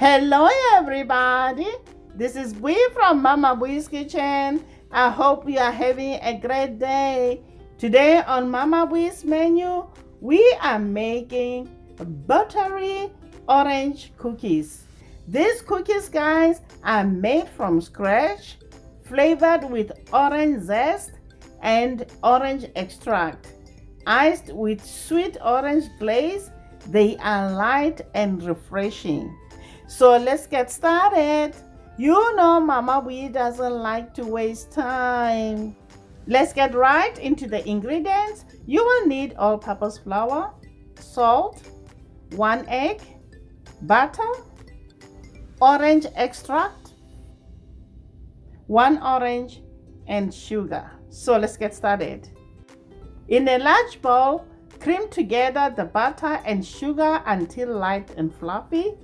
Hello everybody, this is Boi from Mama Boi's Kitchen. I hope you are having a great day. Today on Mama Boi's menu, we are making buttery orange cookies. These cookies guys are made from scratch, flavored with orange zest and orange extract. Iced with sweet orange glaze, they are light and refreshing. So let's get started. You know Mama Boi doesn't like to waste time. Let's get right into the ingredients. You will need all-purpose flour, salt, one egg, butter, orange extract, one orange, and sugar. So let's get started. In a large bowl, cream together the butter and sugar until light and fluffy.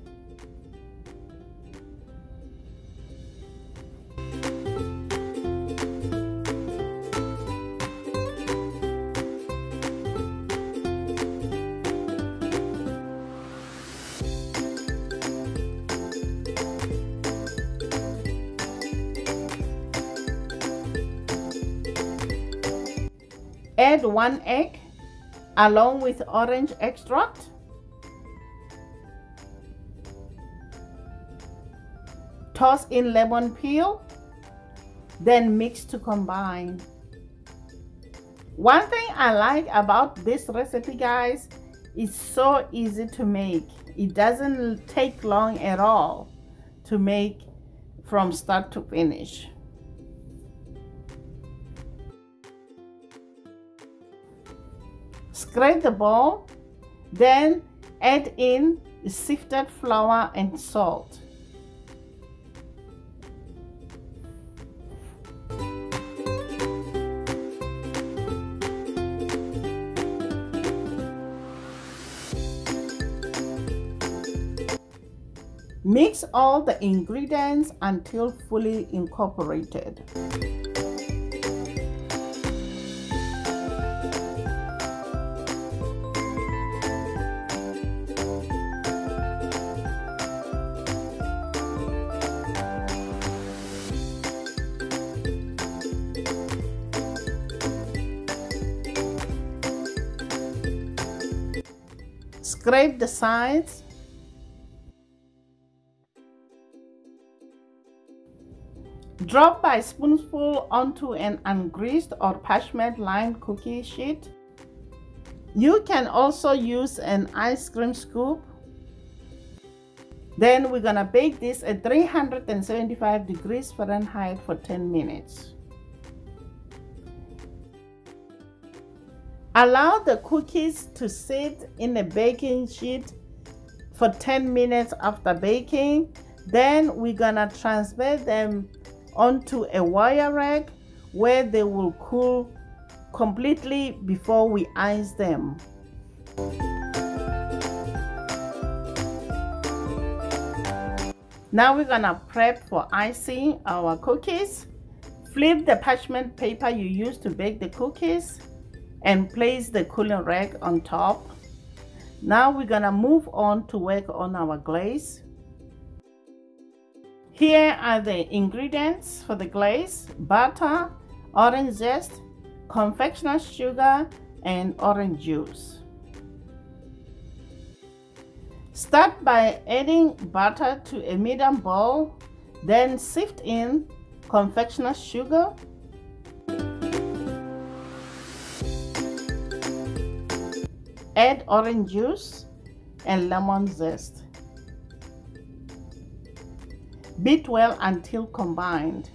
Add one egg along with orange extract. Toss in lemon peel, then mix to combine. One thing I like about this recipe guys, it's so easy to make. It doesn't take long at all to make from start to finish. Scrape the bowl, then add in sifted flour and salt. Mix all the ingredients until fully incorporated. Scrape the sides. Drop by spoonful onto an ungreased or parchment lined cookie sheet. You can also use an ice cream scoop. Then we're gonna bake this at 375 degrees Fahrenheit for 10 minutes. Allow the cookies to sit in a baking sheet for 10 minutes after baking. Then we're gonna transfer them onto a wire rack where they will cool completely before we ice them. Now we're gonna prep for icing our cookies. Flip the parchment paper you used to bake the cookies and place the cooling rack on top. Now we're gonna move on to work on our glaze. Here are the ingredients for the glaze, butter, orange zest, confectioner's sugar, and orange juice. Start by adding butter to a medium bowl, then sift in confectioner's sugar, Add orange juice and lemon zest. Beat well until combined.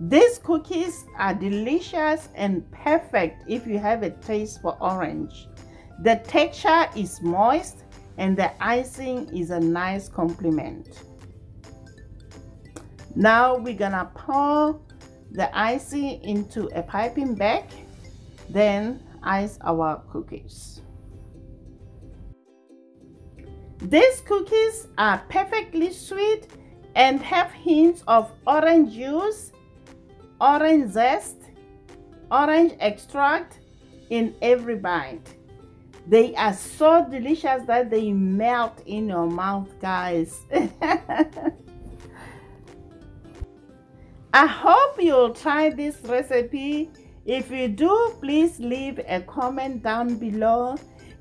These cookies are delicious and perfect if you have a taste for orange. The texture is moist and the icing is a nice complement. Now we're gonna pour the icing into a piping bag. Then ice our cookies. These cookies are perfectly sweet and have hints of orange juice, orange zest, orange extract in every bite. They are so delicious that they melt in your mouth, guys. I hope you'll try this recipe. If you do, please leave a comment down below.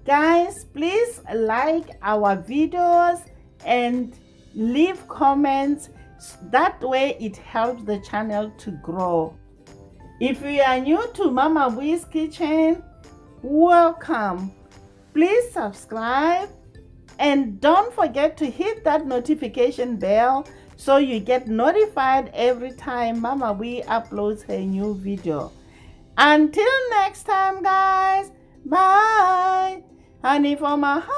Guys, please like our videos and leave comments. That way it helps the channel to grow. If you are new to Mama Boi's Kitchen, welcome. Please subscribe and don't forget to hit that notification bell so you get notified every time Mama Boi uploads her new video. Until next time, guys. Bye. Honey for my heart.